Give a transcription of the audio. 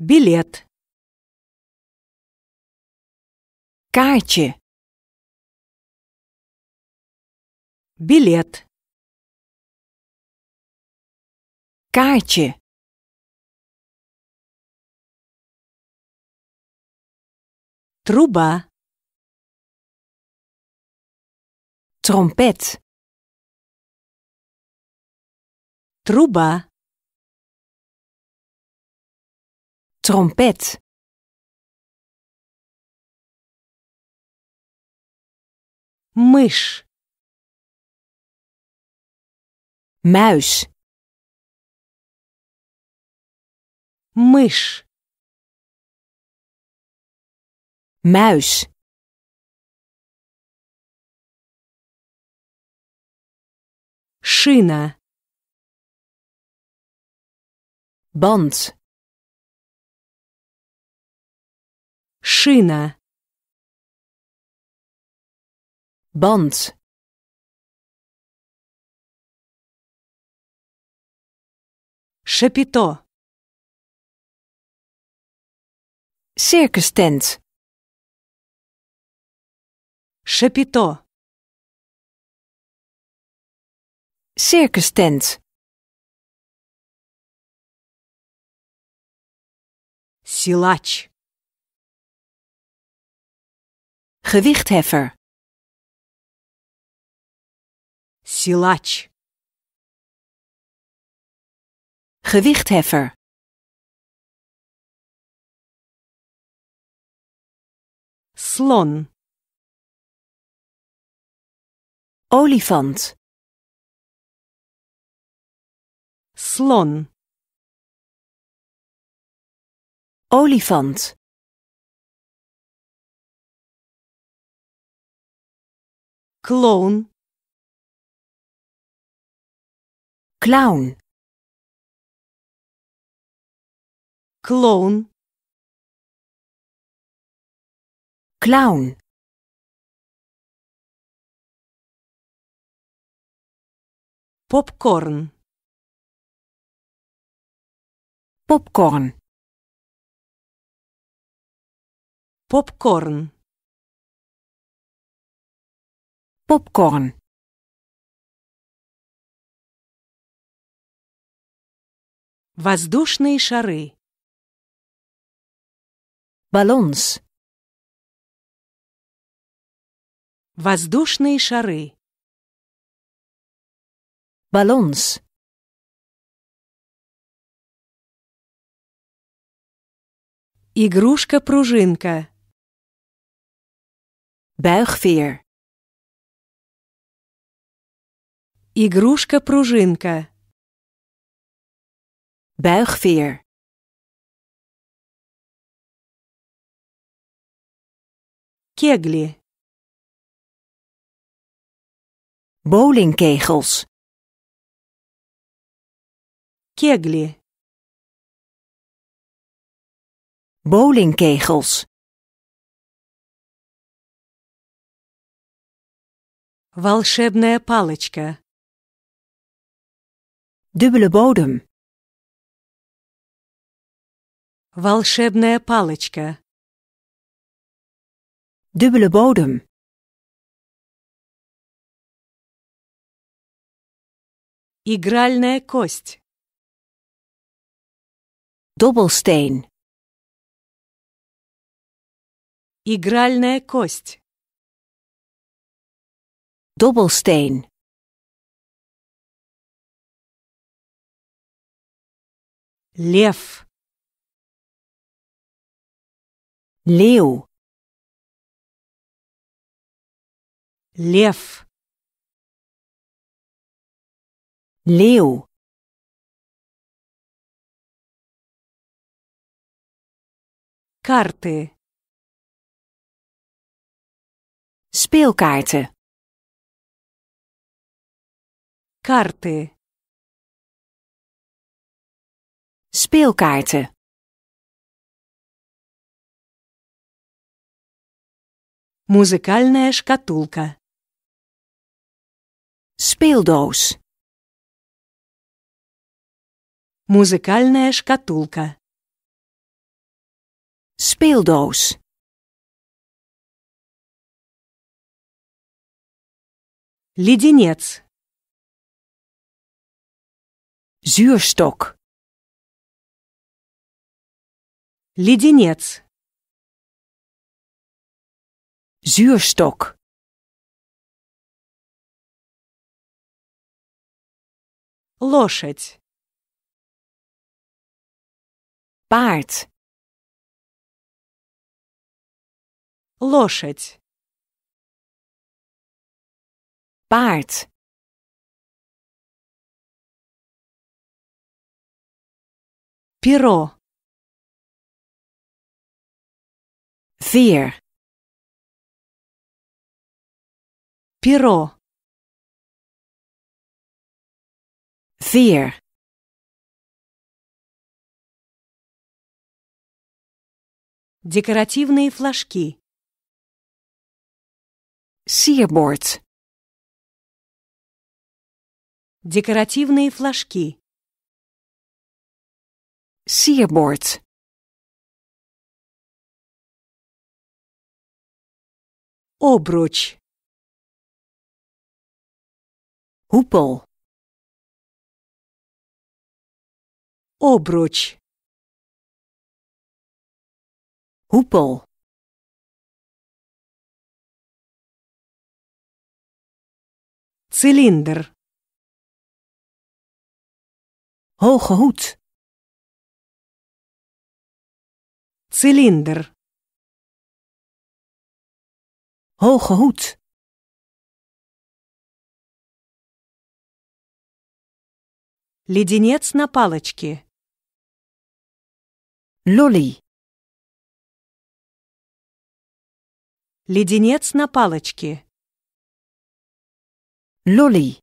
Билет. kaartje, Билет. kaartje, Труба. trompet, Труба. trompet, Мышь. muis, Мышь. muis, Шина. band, Шина. band, Шапито. circus Шапито. circus Силач. gewichtheffer, Силач. gewichtheffer, Слон. olifant, Слон. olifant, Clown. Clown. Clown. Clown. Popcorn. Popcorn. Popcorn. Попкорн. Воздушные шары. ballons, Воздушные шары. ballons, Игрушка-пружинка. buigveer, Игрушка-пружинка. buigveer, Кегли. bowlingkegels, Кегли. bowlingkegels, Волшебная палочка. Dubbele bodem, Волшебная палочка. dubbele bodem, Игральная кость. dobbelsteen, Игральная кость. dobbelsteen, Лев. leeuw, Лев. leeuw, Карты. speelkaarten, Карты. Speelkaarten, Музыкальная шкатулка. speeldoos, Музыкальная шкатулка. speeldoos, Леденец. zuurstok, Леденец. zuurstok, Лошадь. paard, Лошадь. paard, Перо. Veer, Перо. veer, Декоративные флажки. sierbord, Декоративные флажки. sierbord, Obruch, Hoepel. Obruch, Hoepel. Cilinder. Hoge hoed. Cilinder. Hoge hoed, Леденец на палочке. lolly, Леденец на палочке. lolly,